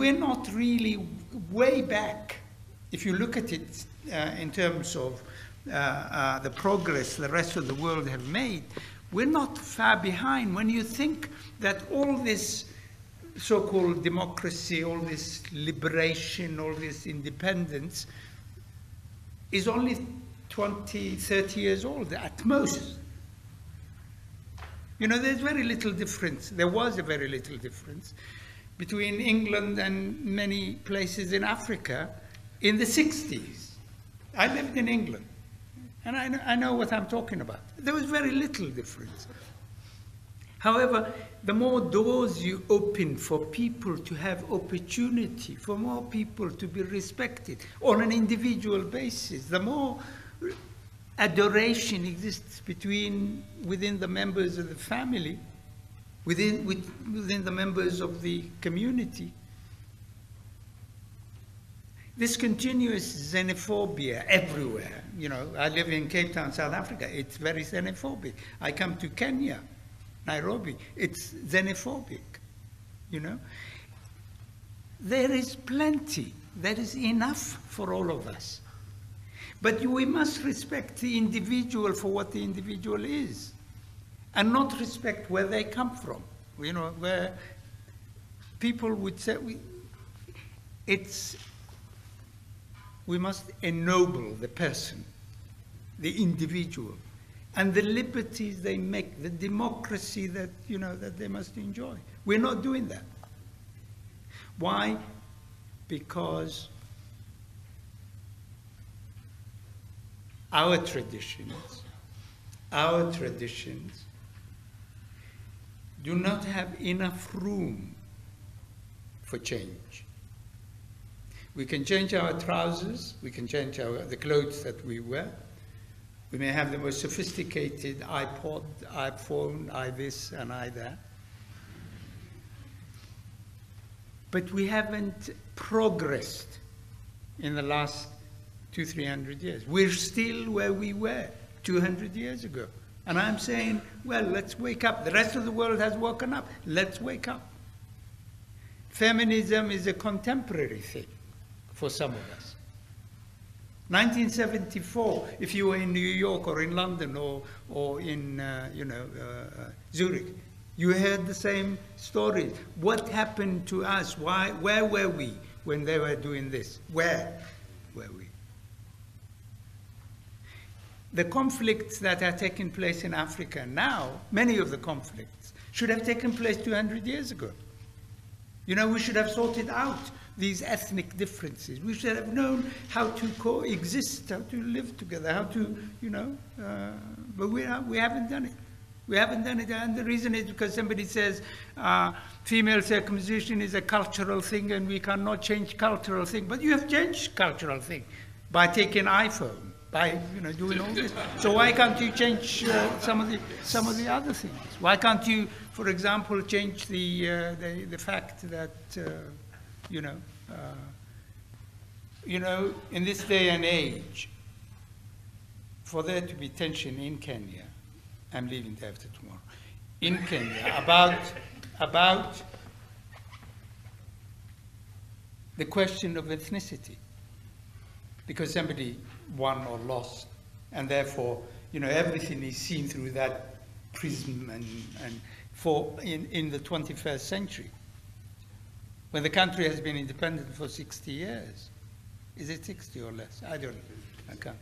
We're not really way back. If you look at it uh, in terms of uh, uh, the progress the rest of the world have made, we're not far behind. When you think that all this so-called democracy, all this liberation, all this independence is only 20, 30 years old at most. You know, there's very little difference. There was a very little difference between England and many places in Africa in the 60s. I lived in England, and I know, I know what I'm talking about. There was very little difference. However, the more doors you open for people to have opportunity, for more people to be respected on an individual basis, the more adoration exists between within the members of the family, within, within the members of the community. This continuous xenophobia everywhere, you know, I live in Cape Town, South Africa, it's very xenophobic. I come to Kenya, Nairobi, it's xenophobic, you know. There is plenty, there is enough for all of us. But we must respect the individual for what the individual is and not respect where they come from. You know, where people would say, we, it's, we must ennoble the person, the individual, and the liberties they make, the democracy that, you know, that they must enjoy. We're not doing that. Why? Because our traditions, our traditions do not have enough room for change. We can change our trousers, we can change our, the clothes that we wear. We may have the most sophisticated iPod, iPhone, i this and i that. But we haven't progressed in the last two, three hundred years. We're still where we were 200 years ago. And I'm saying, well, let's wake up. The rest of the world has woken up. Let's wake up. Feminism is a contemporary thing for some of us. 1974, if you were in New York or in London or, or in, uh, you know, uh, Zurich, you heard the same stories. What happened to us? Why, where were we when they were doing this? Where were we? The conflicts that are taking place in Africa now, many of the conflicts, should have taken place 200 years ago. You know, we should have sorted out these ethnic differences. We should have known how to coexist, how to live together, how to, you know, uh, but we, we haven't done it. We haven't done it, and the reason is because somebody says uh, female circumcision is a cultural thing and we cannot change cultural thing. But you have changed cultural thing by taking iPhone by you know doing all this. So why can't you change uh, some of the some of the other things? Why can't you, for example, change the uh, the, the fact that uh, you know uh, you know in this day and age, for there to be tension in Kenya, I'm leaving day after tomorrow, in Kenya about about the question of ethnicity because somebody won or lost. And therefore, you know, everything is seen through that prism and, and for in, in the 21st century. When the country has been independent for 60 years. Is it 60 or less? I don't know. I can't.